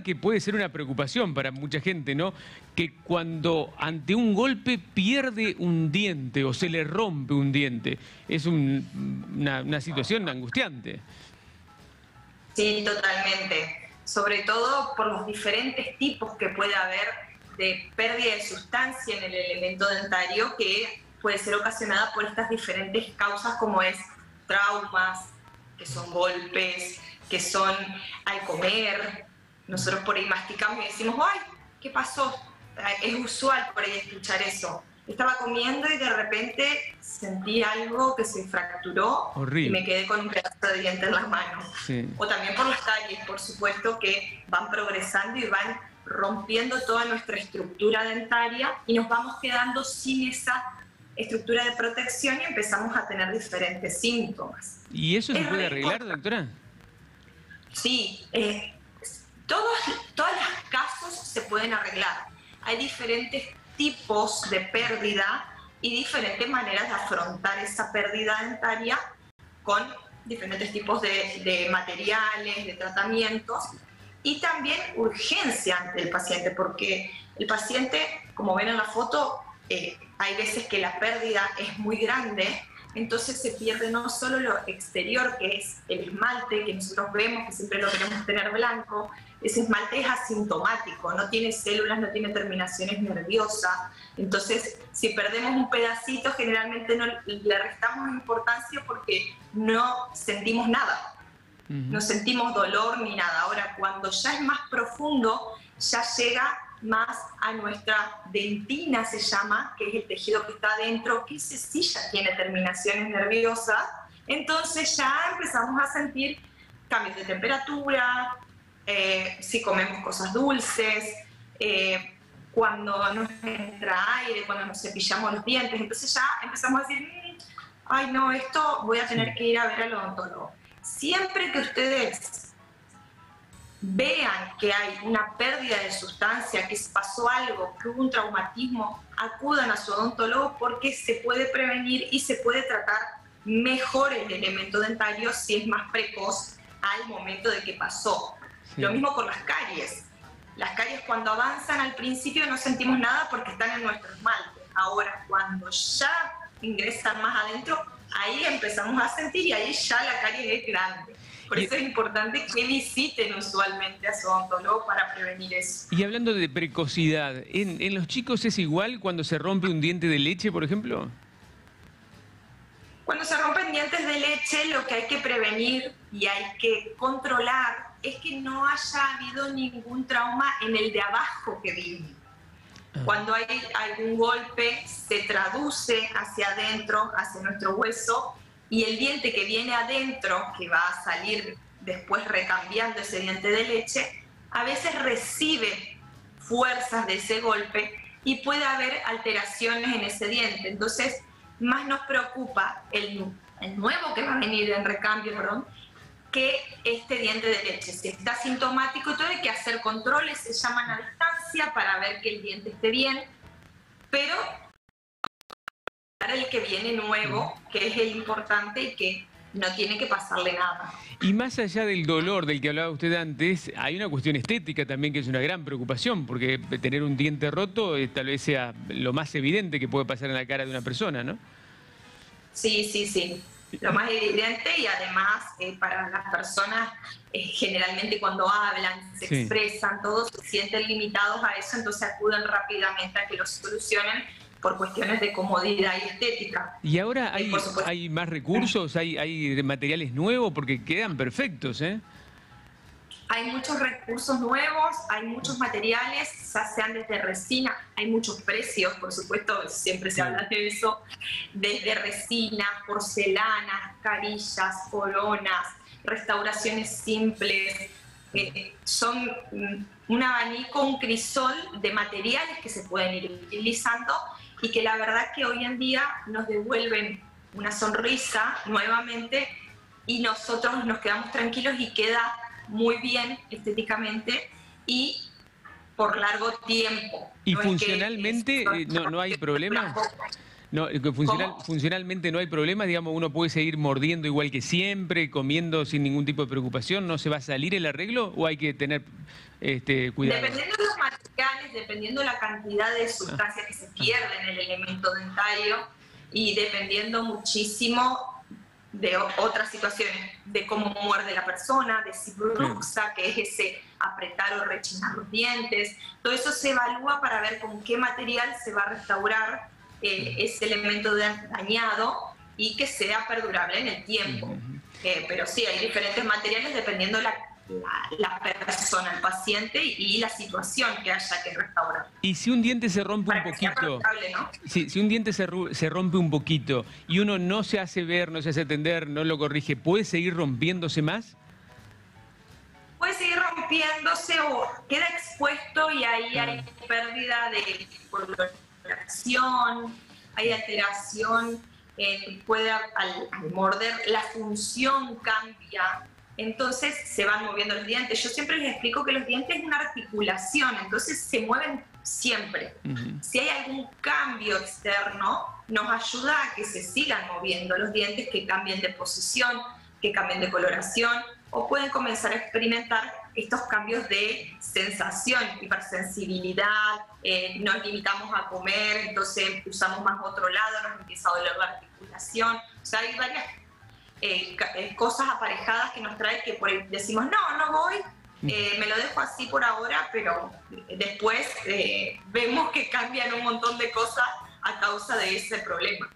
que puede ser una preocupación para mucha gente, ¿no? Que cuando ante un golpe pierde un diente o se le rompe un diente, es una, situación angustiante. Sí, totalmente. Sobre todo por los diferentes tipos que puede haber de pérdida de sustancia en el elemento dentario que puede ser ocasionada por estas diferentes causas como es traumas, que son golpes, que son al comer, nosotros por ahí masticamos y decimos, ay, ¿qué pasó? Es usual por ahí escuchar eso. Estaba comiendo y de repente sentí algo que se fracturó y me quedé con un pedazo de diente en las manos. O también por las calles, por supuesto, que van progresando y van rompiendo toda nuestra estructura dentaria y nos vamos quedando sin esa estructura de protección y empezamos a tener diferentes síntomas. ¿Y eso se puede arreglar, doctora? Sí, eh, todos, todos los casos se pueden arreglar. Hay diferentes tipos de pérdida y diferentes maneras de afrontar esa pérdida dentaria con diferentes tipos de, materiales, de tratamientos y también urgencia del paciente, porque el paciente, como ven en la foto, eh, hay veces que la pérdida es muy grande entonces se pierde no solo lo exterior, que es el esmalte que nosotros vemos, que siempre lo queremos tener blanco, ese esmalte es asintomático, no tiene células, no tiene terminaciones nerviosas. Entonces, si perdemos un pedacito, generalmente no le restamos importancia porque no sentimos nada, no sentimos dolor ni nada. Ahora, cuando ya es más profundo, ya llega más a nuestra dentina, se llama, que es el tejido que está adentro, que ese sí ya tiene terminaciones nerviosas. Entonces ya empezamos a sentir cambios de temperatura, eh, si comemos cosas dulces, eh, cuando nos entra aire, cuando nos cepillamos los dientes. Entonces ya empezamos a decir, mm, ay no, esto voy a tener que ir a ver al odontólogo. Siempre que ustedes vean que hay una pérdida de sustancia, que pasó algo, que hubo un traumatismo, acudan a su odontólogo porque se puede prevenir y se puede tratar mejor el elemento dentario si es más precoz al momento de que pasó. Lo mismo con las caries. Las caries cuando avanzan al principio no sentimos nada porque están en nuestro esmalte. Ahora, cuando ya ingresan más adentro, ahí empezamos a sentir y ahí ya la caries es grande. Por eso es importante que visiten usualmente a su odontólogo para prevenir eso. Y hablando de precocidad, ¿en, los chicos es igual cuando se rompe un diente de leche, por ejemplo? Cuando se rompen dientes de leche, lo que hay que prevenir y hay que controlar es que no haya habido ningún trauma en el de abajo que viene. Ah. Cuando hay algún golpe, se traduce hacia adentro, hacia nuestro hueso, y el diente que viene adentro, que va a salir después recambiando ese diente de leche, a veces recibe fuerzas de ese golpe y puede haber alteraciones en ese diente. Entonces, más nos preocupa el, nuevo que va a venir en recambio, perdón, que este diente de leche. Si está sintomático, todo hay que hacer controles, se llaman a para ver que el diente esté bien, pero el que viene nuevo, que es el importante y que no tiene que pasarle nada. Y más allá del dolor del que hablaba usted antes, hay una cuestión estética también que es una gran preocupación, porque tener un diente roto eh, tal vez sea lo más evidente que puede pasar en la cara de una persona, ¿no? Sí, sí, sí. Lo más evidente y además eh, para las personas eh, generalmente cuando hablan, se expresan, todos se sienten limitados a eso, entonces acuden rápidamente a que lo solucionen por cuestiones de comodidad y estética. ¿Y ahora hay, hay más recursos, hay, hay materiales nuevos? Porque quedan perfectos, ¿eh? Hay muchos recursos nuevos, hay muchos materiales, ya sean desde resina, hay muchos precios, por supuesto, siempre se habla de eso, desde resina, porcelanas, carillas, coronas, restauraciones simples, eh, son un abanico, un crisol de materiales que se pueden ir utilizando y que la verdad que hoy en día nos devuelven una sonrisa nuevamente y nosotros nos quedamos tranquilos y queda muy bien estéticamente y por largo tiempo. ¿Y funcionalmente eh, no, no hay problema? No, que funcionalmente no hay problema, digamos, uno puede seguir mordiendo igual que siempre, comiendo sin ningún tipo de preocupación, ¿no se va a salir el arreglo o hay que tener este, cuidado? Dependiendo de los materiales, dependiendo de la cantidad de sustancias que se pierden en el elemento dentario y dependiendo muchísimo de otras situaciones, de cómo muerde la persona, de si bruxa, que es ese apretar o rechinar los dientes, todo eso se evalúa para ver con qué material se va a restaurar eh, ese elemento dañado y que sea perdurable en el tiempo. Eh, pero sí, hay diferentes materiales dependiendo la, la, persona, el paciente y la situación que haya que restaurar. Y si un diente se rompe un poquito, si, un diente se, se, rompe un poquito y uno no se hace ver, no se hace atender, no lo corrige, ¿puede seguir rompiéndose más? Puede seguir rompiéndose o queda expuesto y ahí hay pérdida de hay alteración, eh, puede al, morder la función cambia, entonces se van moviendo los dientes. Yo siempre les explico que los dientes es una articulación, entonces se mueven siempre. Si hay algún cambio externo, nos ayuda a que se sigan moviendo los dientes, que cambien de posición, que cambien de coloración, o pueden comenzar a experimentar estos cambios de sensación, hipersensibilidad, eh, nos limitamos a comer, entonces usamos más otro lado, nos empieza a doler la articulación. O sea, hay varias eh, eh, cosas aparejadas que nos trae que por decimos, no, no voy, me lo dejo así por ahora, pero después vemos que cambian un montón de cosas a causa de ese problema.